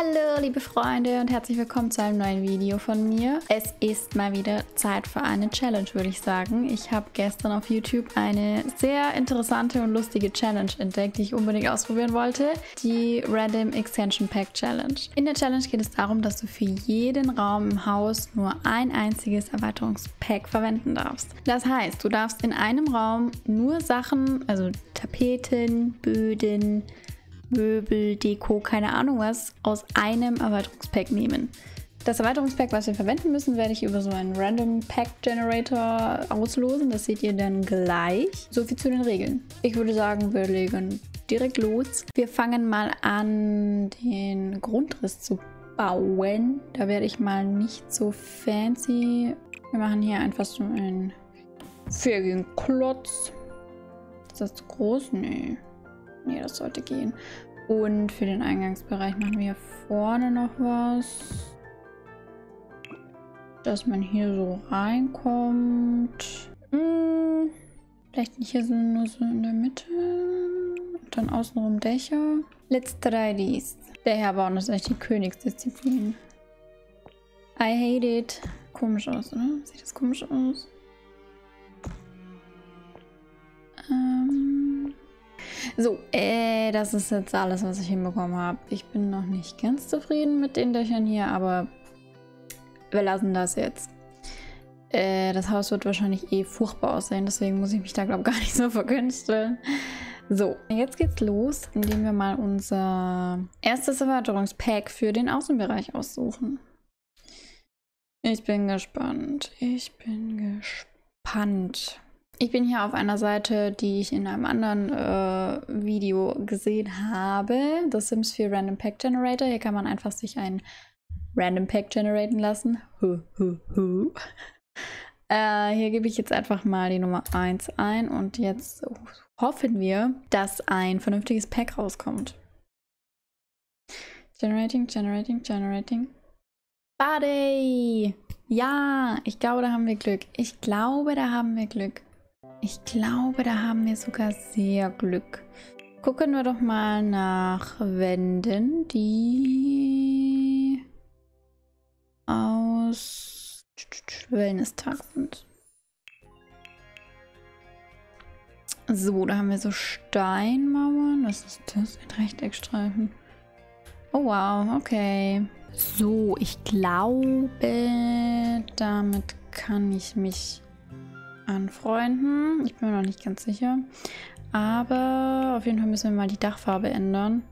Hallo liebe Freunde und herzlich willkommen zu einem neuen Video von mir. Es ist mal wieder Zeit für eine Challenge, würde ich sagen. Ich habe gestern auf YouTube eine sehr interessante und lustige Challenge entdeckt, die ich unbedingt ausprobieren wollte. Die Random Extension Pack Challenge. In der Challenge geht es darum, dass du für jeden Raum im Haus nur ein einziges Erweiterungspack verwenden darfst. Das heißt, du darfst in einem Raum nur Sachen, also Tapeten, Böden, Möbel, Deko, keine Ahnung was, aus einem Erweiterungspack nehmen. Das Erweiterungspack, was wir verwenden müssen, werde ich über so einen Random Pack Generator auslosen. Das seht ihr dann gleich. So viel zu den Regeln. Ich würde sagen, wir legen direkt los. Wir fangen mal an, den Grundriss zu bauen. Da werde ich mal nicht so fancy. Wir machen hier einfach so einen fähigen Klotz. Ist das zu groß? Nee. Nee, das sollte gehen. Und für den Eingangsbereich machen wir vorne noch was. Dass man hier so reinkommt. Hm, vielleicht nicht hier so nur so in der Mitte. Und dann außenrum Dächer. Let's try this. Der Herbauen ist echt die Königsdisziplin. I hate it. Komisch aus, oder? Sieht das komisch aus? So, äh, das ist jetzt alles, was ich hinbekommen habe. Ich bin noch nicht ganz zufrieden mit den Dächern hier, aber wir lassen das jetzt. Äh, das Haus wird wahrscheinlich eh furchtbar aussehen, deswegen muss ich mich da, glaube ich, gar nicht so verkünsteln. So, jetzt geht's los, indem wir mal unser erstes Erweiterungspack für den Außenbereich aussuchen. Ich bin gespannt. Ich bin gespannt. Ich bin hier auf einer Seite, die ich in einem anderen äh, Video gesehen habe. Das Sims 4 Random Pack Generator. Hier kann man einfach sich ein Random Pack generieren lassen. Hu, hu, hu. Äh, hier gebe ich jetzt einfach mal die Nummer 1 ein und jetzt hoffen wir, dass ein vernünftiges Pack rauskommt. Generating, generating, generating. Body! Ja, ich glaube, da haben wir Glück. Ich glaube, da haben wir Glück. Ich glaube, da haben wir sogar sehr Glück. Gucken wir doch mal nach Wänden, die aus Wellness-Tag sind. So, da haben wir so Steinmauern. Was ist das? Ein Rechteckstreifen. Oh wow, okay. So, ich glaube, damit kann ich mich anfreunden. Ich bin mir noch nicht ganz sicher. Aber auf jeden Fall müssen wir mal die Dachfarbe ändern.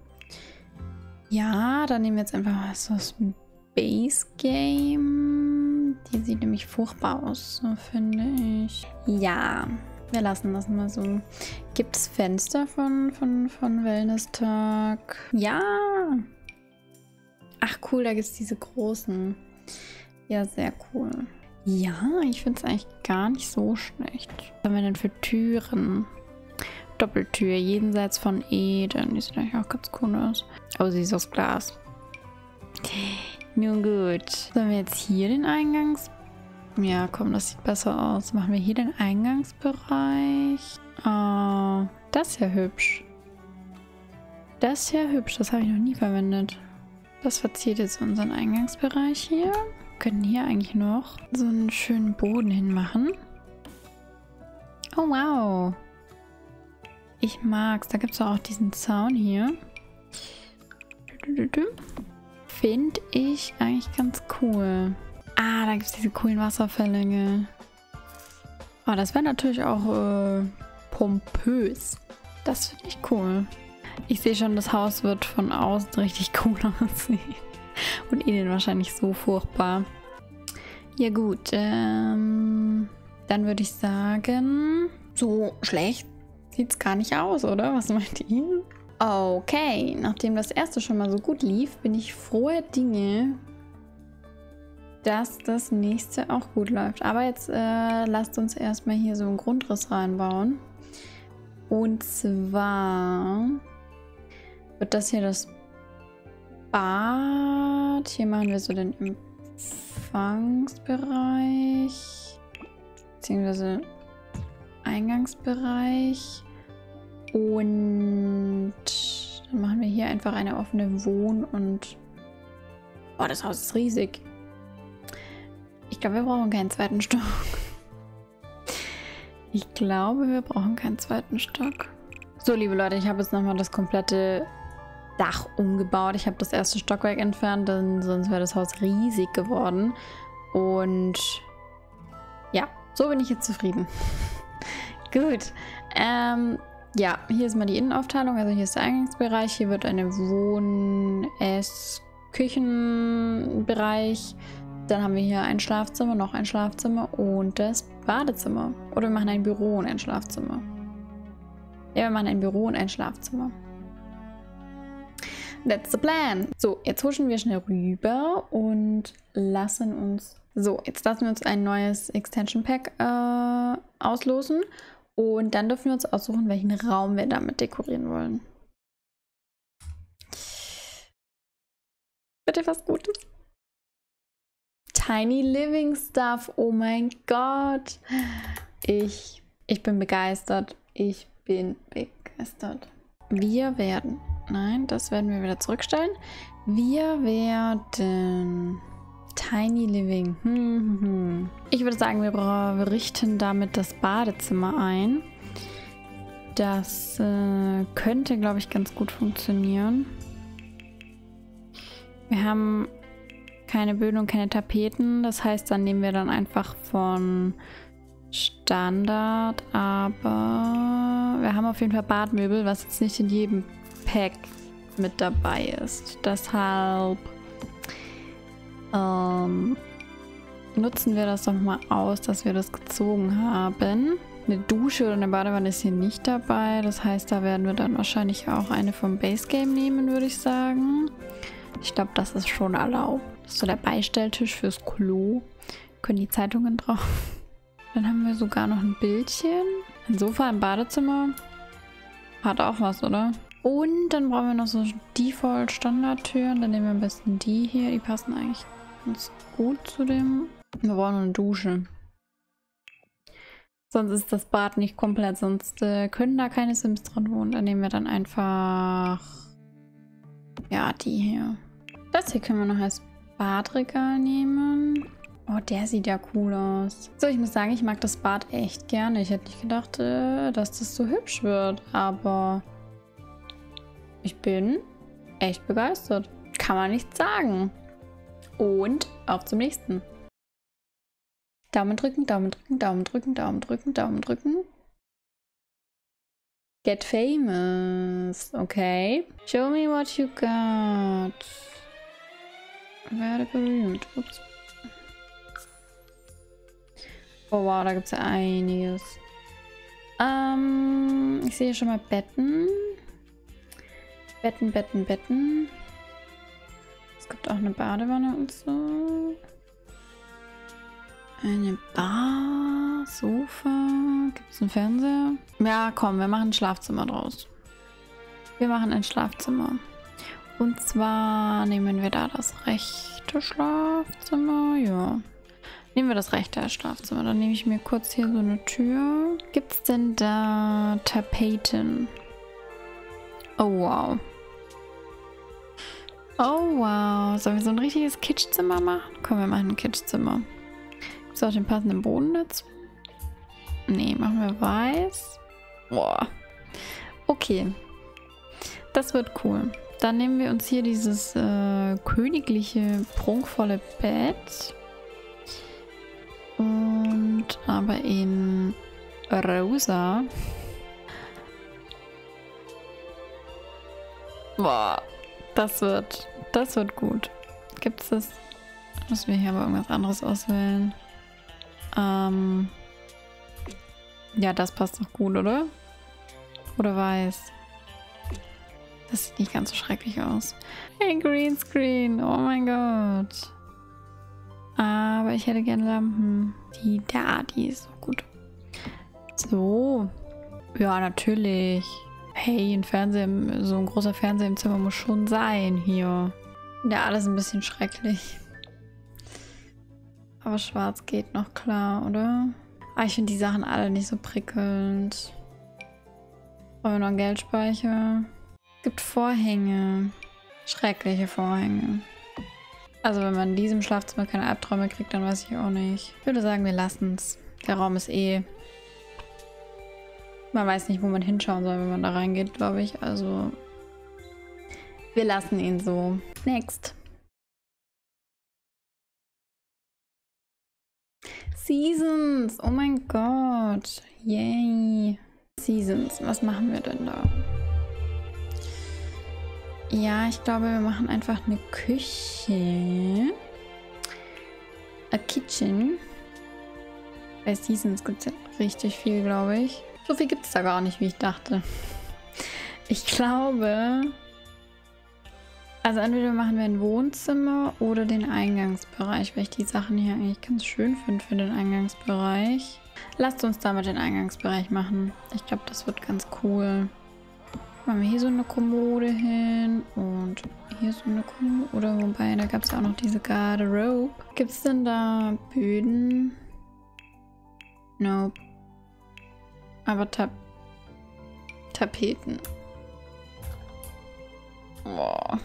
Ja, dann nehmen wir jetzt einfach mal so Base Game. Die sieht nämlich furchtbar aus, finde ich. Ja, wir lassen das mal so. Gibt es Fenster von, von, von Wellness-Tag? Ja. Ach cool, da gibt es diese großen. Ja, sehr cool. Ja, ich finde es eigentlich gar nicht so schlecht. Was haben wir denn für Türen? Doppeltür, jenseits von Eden. Die sieht eigentlich auch ganz cool aus. Oh, sie ist aus Glas. Nun gut. Sollen wir jetzt hier den Eingangs... Ja, komm, das sieht besser aus. Machen wir hier den Eingangsbereich. Oh, das ist ja hübsch. Das ist ja hübsch. Das habe ich noch nie verwendet. Das verziert jetzt unseren Eingangsbereich hier können hier eigentlich noch so einen schönen Boden hinmachen. Oh, wow. Ich mag's. Da gibt es auch diesen Zaun hier. Finde ich eigentlich ganz cool. Ah, da gibt es diese coolen Wasserfälle. Oh, das wäre natürlich auch äh, pompös. Das finde ich cool. Ich sehe schon, das Haus wird von außen richtig cool aussehen. Und ihnen wahrscheinlich so furchtbar. Ja gut, ähm, dann würde ich sagen, so schlecht sieht es gar nicht aus, oder? Was meint ihr? Okay, nachdem das erste schon mal so gut lief, bin ich frohe Dinge, dass das nächste auch gut läuft. Aber jetzt äh, lasst uns erstmal hier so einen Grundriss reinbauen. Und zwar wird das hier das Bad. Hier machen wir so den Empfangsbereich. Beziehungsweise Eingangsbereich. Und dann machen wir hier einfach eine offene Wohn- und Boah, das Haus ist riesig. Ich glaube, wir brauchen keinen zweiten Stock. Ich glaube, wir brauchen keinen zweiten Stock. So, liebe Leute, ich habe jetzt nochmal das komplette Dach umgebaut. Ich habe das erste Stockwerk entfernt, denn sonst wäre das Haus riesig geworden. Und ja, so bin ich jetzt zufrieden. Gut. Ähm, ja, hier ist mal die Innenaufteilung. Also hier ist der Eingangsbereich. Hier wird eine Wohn-, Ess-, Küchenbereich. Dann haben wir hier ein Schlafzimmer, noch ein Schlafzimmer und das Badezimmer. Oder wir machen ein Büro und ein Schlafzimmer. Ja, wir machen ein Büro und ein Schlafzimmer. That's the plan. So, jetzt huschen wir schnell rüber und lassen uns... So, jetzt lassen wir uns ein neues Extension Pack äh, auslosen. Und dann dürfen wir uns aussuchen, welchen Raum wir damit dekorieren wollen. Bitte was Gutes. Tiny Living Stuff. Oh mein Gott. Ich, ich bin begeistert. Ich bin begeistert. Wir werden... Nein, das werden wir wieder zurückstellen. Wir werden... Tiny Living. Hm, hm, hm. Ich würde sagen, wir, richten damit das Badezimmer ein. Das äh, könnte, glaube ich, ganz gut funktionieren. Wir haben keine Böden und keine Tapeten. Das heißt, dann nehmen wir dann einfach von Standard. Aber wir haben auf jeden Fall Badmöbel, was jetzt nicht in jedem Pack mit dabei ist. Deshalb ähm, nutzen wir das doch mal aus, dass wir das gezogen haben. Eine Dusche oder eine Badewanne ist hier nicht dabei. Das heißt, da werden wir dann wahrscheinlich auch eine vom Base Game nehmen, würde ich sagen. Ich glaube, das ist schon erlaubt. Das ist so der Beistelltisch fürs Klo. Können die Zeitungen drauf. Dann haben wir sogar noch ein Bildchen. Ein Sofa im Badezimmer. Hat auch was, oder? Und dann brauchen wir noch so Default-Standardtüren. Dann nehmen wir am besten die hier. Die passen eigentlich ganz gut zu dem. Wir brauchen eine Dusche. Sonst ist das Bad nicht komplett. Sonst äh, können da keine Sims dran wohnen. Dann nehmen wir dann einfach... Ja, die hier. Das hier können wir noch als Badregal nehmen. Oh, der sieht ja cool aus. So, ich muss sagen, ich mag das Bad echt gerne. Ich hätte nicht gedacht, äh, dass das so hübsch wird. Aber ich bin echt begeistert. Kann man nicht sagen. Und auf zum nächsten. Daumen drücken, Daumen drücken, Daumen drücken, Daumen drücken, Daumen drücken. Get famous. Okay. Show me what you got. Werde berühmt. Ups. Oh wow, da gibt es ja einiges. Ähm, ich sehe schon mal Betten. Betten, Betten, Betten. Es gibt auch eine Badewanne und so. Eine Bar, Sofa. Gibt es einen Fernseher? Ja, komm, wir machen ein Schlafzimmer draus. Wir machen ein Schlafzimmer. Und zwar nehmen wir da das rechte Schlafzimmer. Ja. Nehmen wir das rechte Schlafzimmer. Dann nehme ich mir kurz hier so eine Tür. Gibt es denn da Tapeten? Oh, wow. Oh, wow. Sollen wir so ein richtiges Kitschzimmer machen? Komm, wir machen ein Kitschzimmer. Gibt es auch den passenden Boden dazu? Nee, machen wir weiß. Boah. Okay. Das wird cool. Dann nehmen wir uns hier dieses äh, königliche, prunkvolle Bett. Und aber in rosa. Boah, das wird, das wird gut. Gibt es das? Müssen wir hier aber irgendwas anderes auswählen. Ähm, ja, das passt doch gut, oder? Oder weiß? Das sieht nicht ganz so schrecklich aus. Hey, Greenscreen. Oh mein Gott. Aber ich hätte gerne Lampen. Die da, die ist so gut. So. Ja, natürlich. Hey, ein Fernseher, so ein großer Fernseher im Zimmer muss schon sein hier. Ja, alles ein bisschen schrecklich. Aber schwarz geht noch klar, oder? Ah, ich finde die Sachen alle nicht so prickelnd. Brauchen wir noch einen Geldspeicher? Es gibt Vorhänge. Schreckliche Vorhänge. Also wenn man in diesem Schlafzimmer keine Albträume kriegt, dann weiß ich auch nicht. Ich würde sagen, wir lassen es. Der Raum ist eh... Man weiß nicht, wo man hinschauen soll, wenn man da reingeht, glaube ich. Also wir lassen ihn so. Next. Seasons. Oh mein Gott. Yay. Seasons. Was machen wir denn da? Ja, ich glaube, wir machen einfach eine Küche. A Kitchen. Bei Seasons gibt es ja richtig viel, glaube ich. So viel gibt es da gar nicht, wie ich dachte. Ich glaube... Also entweder machen wir ein Wohnzimmer oder den Eingangsbereich, weil ich die Sachen hier eigentlich ganz schön finde für den Eingangsbereich. Lasst uns damit den Eingangsbereich machen. Ich glaube, das wird ganz cool. Machen wir hier so eine Kommode hin und hier so eine Kommode. Oder wobei, da gab es auch noch diese Garderobe. Gibt es denn da Böden? Nope. Aber Ta Tapeten. Boah.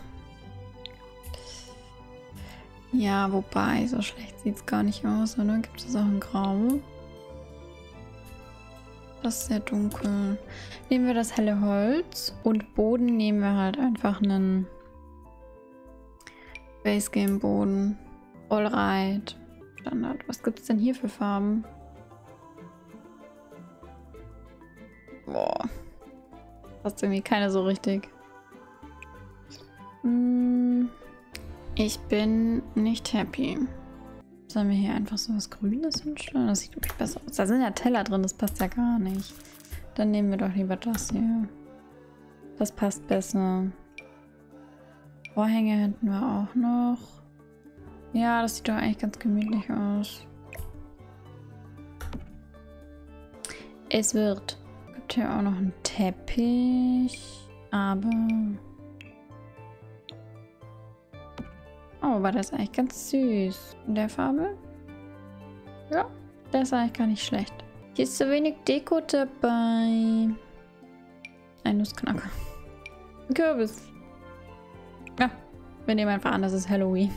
Ja, wobei, so schlecht sieht es gar nicht aus, oder? Gibt es auch ein Grau? Das ist sehr dunkel. Nehmen wir das helle Holz und Boden nehmen wir halt einfach einen Base Game Boden. Allright. Standard. Was gibt es denn hier für Farben? Boah. Passt irgendwie keine so richtig. Hm, ich bin nicht happy. Sollen wir hier einfach so was Grünes hinstellen? Das sieht wirklich besser aus. Da sind ja Teller drin, das passt ja gar nicht. Dann nehmen wir doch lieber das hier. Das passt besser. Vorhänge hinten war auch noch. Ja, das sieht doch eigentlich ganz gemütlich aus. Es wird. Gibt hier auch noch einen Teppich. Aber... Oh, der ist eigentlich ganz süß. In der Farbe? Ja, der ist eigentlich gar nicht schlecht. Hier ist zu wenig Deko dabei. Ein Nussknacker. Ein Kürbis. Ja, wir nehmen einfach an, das ist Halloween.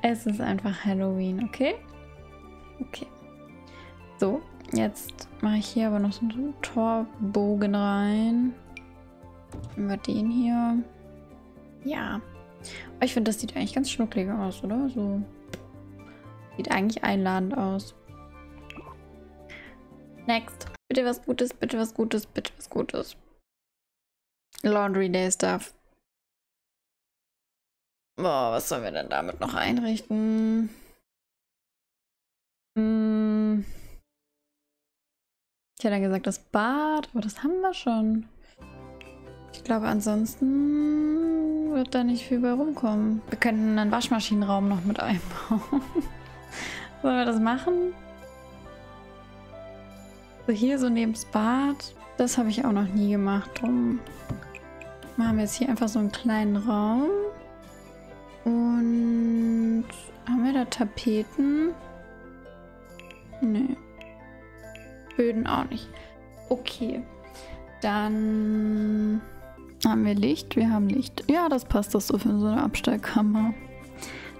Es ist einfach Halloween, okay? Okay. So, jetzt mache ich hier aber noch so einen Torbogen rein. Wir den hier. Ja, ich finde, das sieht eigentlich ganz schnucklig aus, oder? So. Sieht eigentlich einladend aus. Next. Bitte was Gutes, bitte was Gutes, bitte was Gutes. Laundry Day Stuff. Boah, was sollen wir denn damit noch einrichten? Hm. Ich hätte gesagt, das Bad, aber das haben wir schon. Ich glaube, ansonsten wird da nicht viel bei rumkommen. Wir könnten einen Waschmaschinenraum noch mit einbauen. Sollen wir das machen? So hier so neben das Bad. Das habe ich auch noch nie gemacht. Darum machen wir jetzt hier einfach so einen kleinen Raum. Und haben wir da Tapeten? Nee. Böden auch nicht. Okay. Dann haben wir Licht? Wir haben Licht. Ja, das passt doch so für so eine Abstellkammer.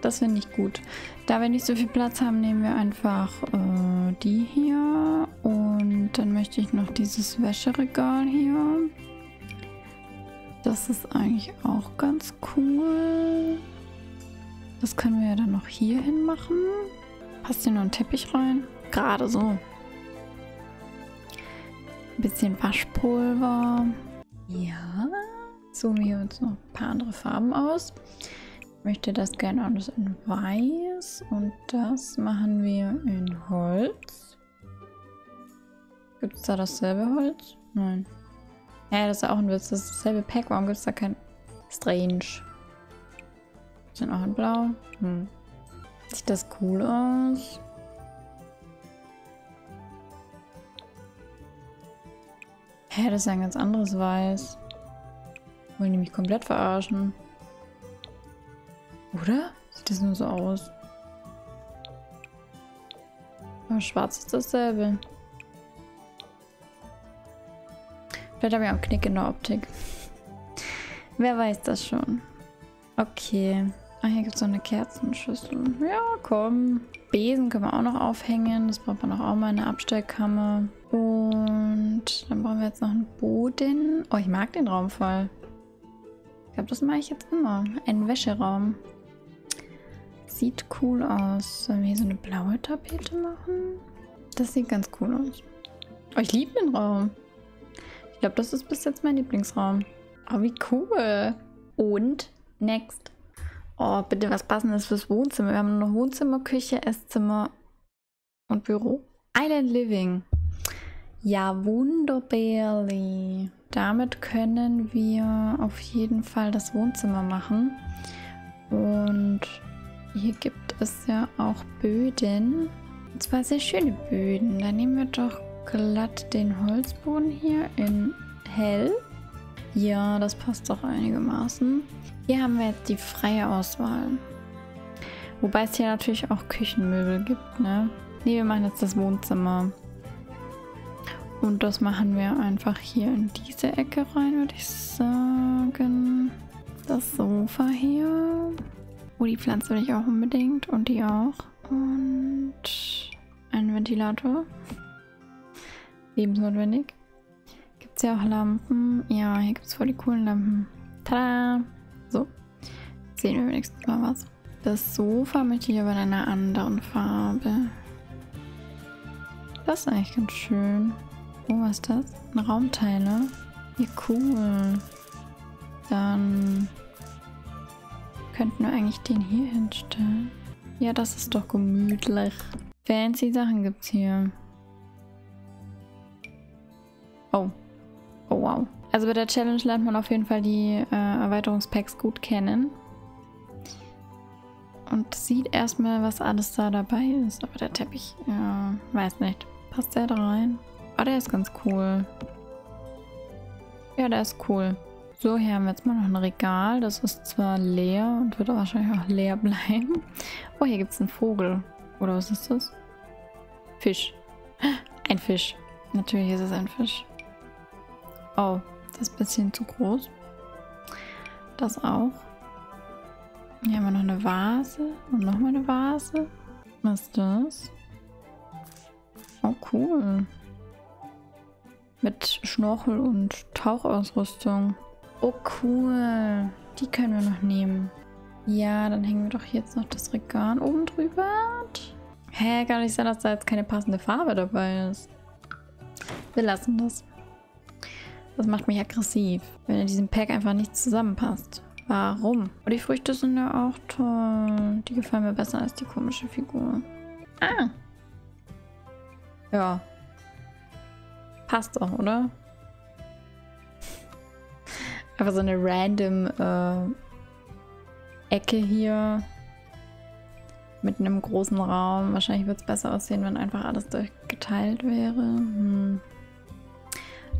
Das finde ich gut. Da wir nicht so viel Platz haben, nehmen wir einfach äh, die hier. Und dann möchte ich noch dieses Wäscheregal hier. Das ist eigentlich auch ganz cool. Das können wir ja dann noch hier hin machen. Passt hier noch ein Teppich rein? Gerade so. Ein bisschen Waschpulver. Ja, suchen wir uns noch ein paar andere Farben aus. Ich möchte das gerne alles in weiß und das machen wir in Holz. Gibt es da dasselbe Holz? Nein. Ja, das ist auch ein Witz. Das ist dasselbe Pack. Warum gibt es da kein Strange? Sind auch in Blau. Hm. Sieht das cool aus? Hä, das ist ein ganz anderes Weiß. Wollen die mich komplett verarschen? Oder? Sieht das nur so aus? Aber schwarz ist dasselbe. Vielleicht habe ich auch einen Knick in der Optik. Wer weiß das schon. Okay. Ah, hier gibt es noch eine Kerzenschüssel. Ja, komm. Besen können wir auch noch aufhängen. Das braucht man auch mal eine Abstellkammer. Und dann brauchen wir jetzt noch einen Boden. Oh, ich mag den Raum voll. Ich glaube, das mache ich jetzt immer. Ein Wäscheraum. Sieht cool aus. Sollen wir hier so eine blaue Tapete machen? Das sieht ganz cool aus. Oh, ich liebe den Raum. Ich glaube, das ist bis jetzt mein Lieblingsraum. Oh, wie cool. Und next. Oh, bitte was passendes fürs Wohnzimmer. Wir haben noch Wohnzimmer, Küche, Esszimmer und Büro. Island Living. Ja, wunderbärli. Damit können wir auf jeden Fall das Wohnzimmer machen. Und hier gibt es ja auch Böden. Und zwar sehr schöne Böden. Dann nehmen wir doch glatt den Holzboden hier in hell. Ja, das passt doch einigermaßen. Hier haben wir jetzt die freie Auswahl. Wobei es hier natürlich auch Küchenmöbel gibt, ne? Ne, wir machen jetzt das Wohnzimmer. Und das machen wir einfach hier in diese Ecke rein, würde ich sagen. Das Sofa hier. Oh, die Pflanze will ich auch unbedingt. Und die auch. Und ein Ventilator. Lebensnotwendig. Gibt es ja auch Lampen? Ja, hier gibt es voll die coolen Lampen. Tada! So. sehen wir wenigstens mal was. Das Sofa möchte ich aber in einer anderen Farbe. Das ist eigentlich ganz schön. Oh, was ist das? Ein Raumteile. Wie cool. Dann könnten wir eigentlich den hier hinstellen. Ja, das ist doch gemütlich. Fancy Sachen gibt's hier. Oh. Oh, wow. Also bei der Challenge lernt man auf jeden Fall die äh, Erweiterungspacks gut kennen. Und sieht erstmal, was alles da dabei ist. Aber der Teppich, ja, weiß nicht. Passt der da rein? Oh, der ist ganz cool. Ja, der ist cool. So, hier haben wir jetzt mal noch ein Regal. Das ist zwar leer und wird wahrscheinlich auch leer bleiben. Oh, hier gibt es einen Vogel. Oder was ist das? Fisch. Ein Fisch. Natürlich ist es ein Fisch. Oh, das ist ein bisschen zu groß. Das auch. Hier haben wir noch eine Vase. Und nochmal eine Vase. Was ist das? Oh, cool. Mit Schnorchel und Tauchausrüstung. Oh, cool. Die können wir noch nehmen. Ja, dann hängen wir doch jetzt noch das Regal oben drüber. Hä, gar nicht sein, dass da jetzt keine passende Farbe dabei ist. Wir lassen das. Das macht mich aggressiv, wenn in diesem Pack einfach nicht zusammenpasst. Warum? Und die Früchte sind ja auch toll. Die gefallen mir besser als die komische Figur. Ah. Ja. Passt auch, oder? Einfach so eine random äh, Ecke hier. Mit einem großen Raum. Wahrscheinlich wird es besser aussehen, wenn einfach alles durchgeteilt wäre. Hm.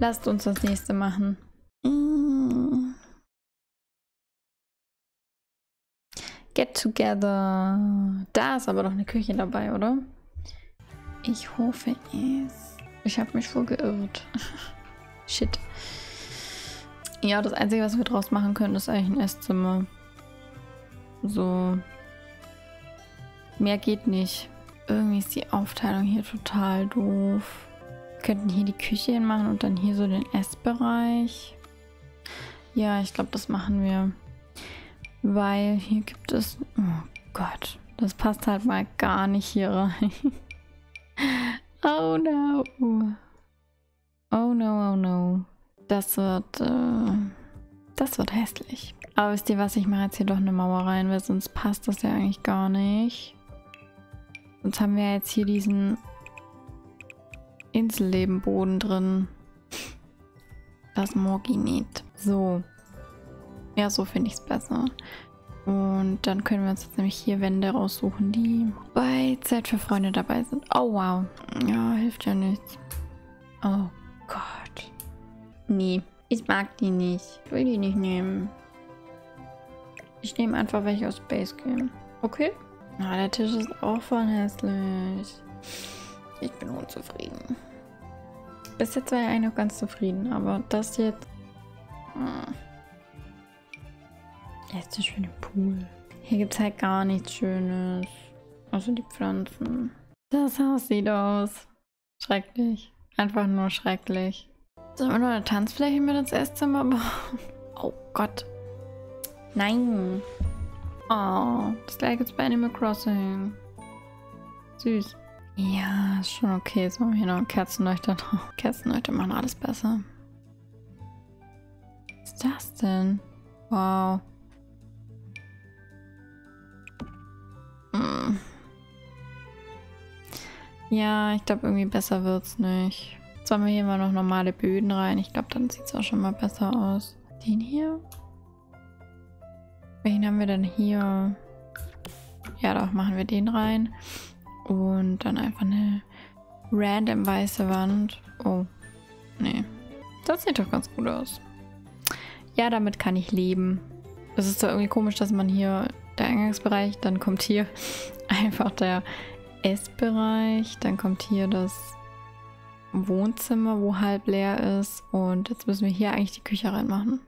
Lasst uns das nächste machen. Mm. Get together. Da ist aber doch eine Küche dabei, oder? Ich hoffe es. Ich habe mich wohl geirrt. Shit. Ja, das Einzige, was wir draus machen können, ist eigentlich ein Esszimmer. So. Mehr geht nicht. Irgendwie ist die Aufteilung hier total doof. Könnten hier die Küche hinmachen und dann hier so den Essbereich. Ja, ich glaube, das machen wir. Weil hier gibt es... Oh Gott, das passt halt mal gar nicht hier rein. oh no. Oh no, oh no. Das wird... Äh, das wird hässlich. Aber wisst ihr was, ich mache jetzt hier doch eine Mauer rein, weil sonst passt das ja eigentlich gar nicht. Sonst haben wir jetzt hier diesen Insellebenboden drin. Das nicht. So. Ja, so finde ich es besser. Und dann können wir uns jetzt nämlich hier Wände raussuchen, die bei Zeit für Freunde dabei sind. Oh, wow. Ja, hilft ja nichts. Oh Gott. Nee, ich mag die nicht. Ich will die nicht nehmen. Ich nehme einfach welche aus Space Game. Okay. Ah, der Tisch ist auch voll hässlich. Ich bin unzufrieden. Bis jetzt war ich eigentlich noch ganz zufrieden, aber das jetzt... Hm. Jetzt ist schön im Pool. Hier gibt es halt gar nichts Schönes. Außer die Pflanzen. Das Haus sieht aus. Schrecklich. Einfach nur schrecklich. Sollen wir noch eine Tanzfläche mit ins Esszimmer bauen? Oh Gott. Nein. Oh, das gleiche gibt's bei Animal Crossing. Süß. Ja, ist schon okay. So, hier noch Kerzenleuchter drauf. Kerzenleuchter machen alles besser. Was ist das denn? Wow. Hm. Ja, ich glaube, irgendwie besser wird's nicht. Jetzt haben wir hier mal noch normale Böden rein. Ich glaube, dann sieht es auch schon mal besser aus. Den hier? Welchen haben wir denn hier? Ja, doch, machen wir den rein. Und dann einfach eine random weiße Wand. Oh, nee. Das sieht doch ganz gut aus. Ja, damit kann ich leben. Es ist zwar irgendwie komisch, dass man hier der Eingangsbereich, dann kommt hier einfach der Essbereich, dann kommt hier das Wohnzimmer, wo halb leer ist und jetzt müssen wir hier eigentlich die Küche reinmachen.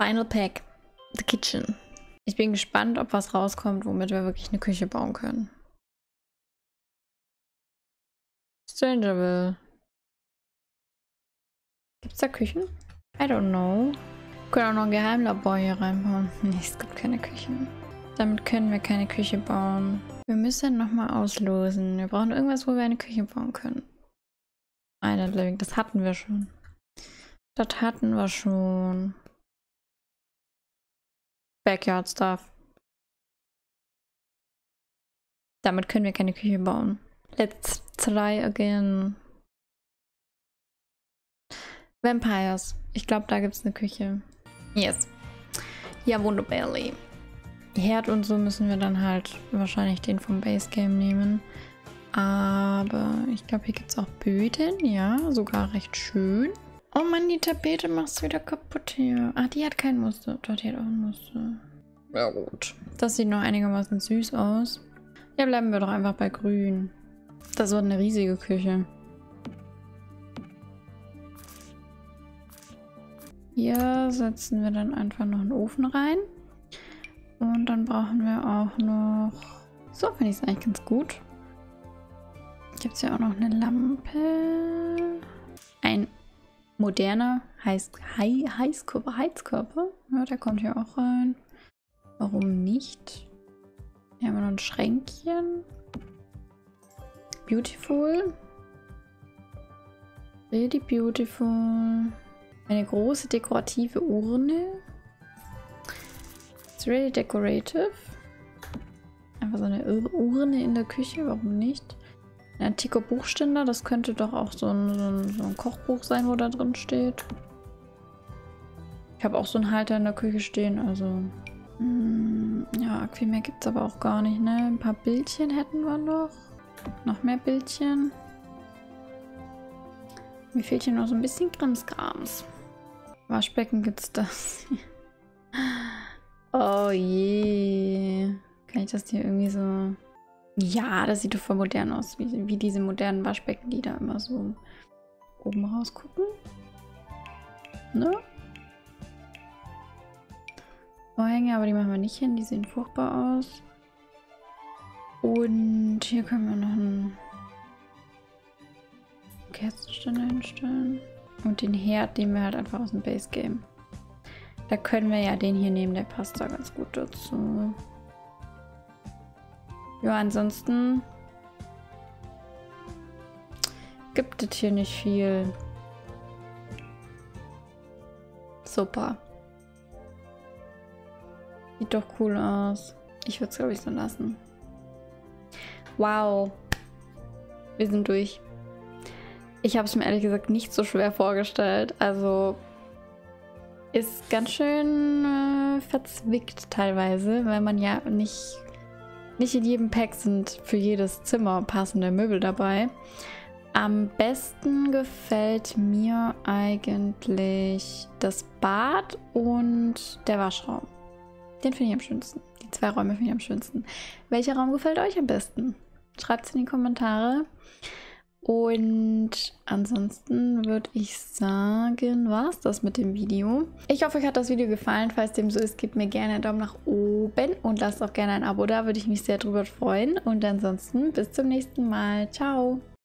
Final Pack, the kitchen. Ich bin gespannt, ob was rauskommt, womit wir wirklich eine Küche bauen können. Strangerville. Gibt's da Küchen? I don't know. Wir können auch noch ein Geheimlabor hier reinbauen. Nee, es gibt keine Küchen. Damit können wir keine Küche bauen. Wir müssen nochmal auslosen. Wir brauchen irgendwas, wo wir eine Küche bauen können. Island Living, das hatten wir schon. Das hatten wir schon. Backyard Stuff. Damit können wir keine Küche bauen. Let's try again. Vampires. Ich glaube, da gibt es eine Küche. Yes. Ja, wunderbar. Herd und so müssen wir dann halt wahrscheinlich den vom Base Game nehmen. Aber ich glaube, hier gibt es auch Böden. Ja, sogar recht schön. Oh Mann, die Tapete macht es wieder kaputt hier. Ah, die hat kein Muster. Dort die hat auch ein Muster. Ja gut. Das sieht noch einigermaßen süß aus. Ja, bleiben wir doch einfach bei grün. Das wird eine riesige Küche. Hier setzen wir dann einfach noch einen Ofen rein. Und dann brauchen wir auch noch... So finde ich es eigentlich ganz gut. Gibt es ja auch noch eine Lampe. Ein moderner Heiß Heißkörper, Heizkörper. Ja, der kommt hier auch rein. Warum nicht? Hier haben wir noch ein Schränkchen. Beautiful. Really beautiful. Eine große dekorative Urne. It's really decorative. Einfach so eine Urne in der Küche, warum nicht? Ein antiker Buchständer, das könnte doch auch so ein, so ein, so ein Kochbuch sein, wo da drin steht. Ich habe auch so einen Halter in der Küche stehen, also... Mh, hm, ja, viel mehr gibt es aber auch gar nicht, ne? Ein paar Bildchen hätten wir noch. Noch mehr Bildchen. Mir fehlt hier noch so ein bisschen Krimskrams. Waschbecken gibt's das. oh je. Kann ich das hier irgendwie so... Ja, das sieht doch voll modern aus. Wie, wie diese modernen Waschbecken, die da immer so oben rausgucken. Ne? Vorhänge, aber die machen wir nicht hin. Die sehen furchtbar aus. Und hier können wir noch einen Kerzenständer hinstellen. Und den Herd nehmen wir halt einfach aus dem Base Game. Da können wir ja den hier nehmen, der passt da ganz gut dazu. Ja, ansonsten gibt es hier nicht viel. Super. Sieht doch cool aus. Ich würde es, glaube ich, so lassen. Wow. Wir sind durch. Ich habe es mir ehrlich gesagt nicht so schwer vorgestellt. Also ist ganz schön äh, verzwickt teilweise, weil man ja nicht nicht in jedem Pack sind für jedes Zimmer passende Möbel dabei. Am besten gefällt mir eigentlich das Bad und der Waschraum. Den finde ich am schönsten. Die zwei Räume finde ich am schönsten. Welcher Raum gefällt euch am besten? Schreibt es in die Kommentare. Und ansonsten würde ich sagen, war es das mit dem Video. Ich hoffe, euch hat das Video gefallen. Falls dem so ist, gebt mir gerne einen Daumen nach oben und lasst auch gerne ein Abo da, würde ich mich sehr drüber freuen. Und ansonsten bis zum nächsten Mal. Ciao!